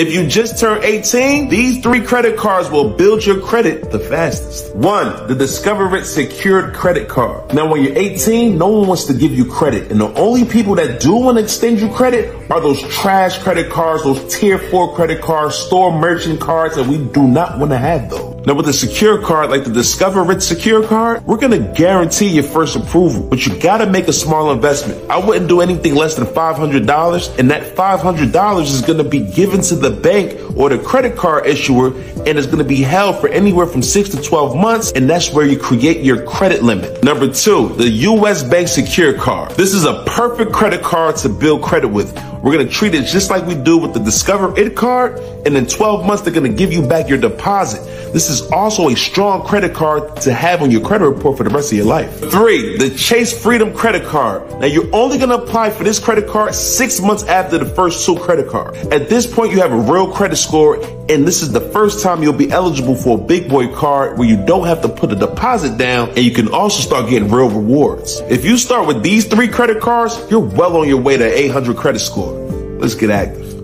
If you just turned 18, these three credit cards will build your credit the fastest. One, the Discover It Secured Credit Card. Now, when you're 18, no one wants to give you credit. And the only people that do want to extend you credit are those trash credit cards, those tier four credit cards, store merchant cards, and we do not want to have those. Now, with a secure card like the Discover It Secure Card, we're to guarantee your first approval, but you got to make a small investment. I wouldn't do anything less than $500, and that $500 is to be given to the bank or the credit card issuer, and it's to be held for anywhere from 6 to 12 months, and that's where you create your credit limit. Number two, the US Bank Secure Card. This is a perfect credit card to build credit with. We're going to treat it just like we do with the Discover It card, and in 12 months, they're going to give you back your deposit. This is also a strong credit card to have on your credit report for the rest of your life. Three, the Chase Freedom credit card. Now you're only going to apply for this credit card six months after the first two credit cards. At this point, you have a real credit score, and this is the first time you'll be eligible for a big boy card where you don't have to put a deposit down, and you can also start getting real rewards. If you start with these three credit cards, you're well on your way to 800 credit score. Let's get active.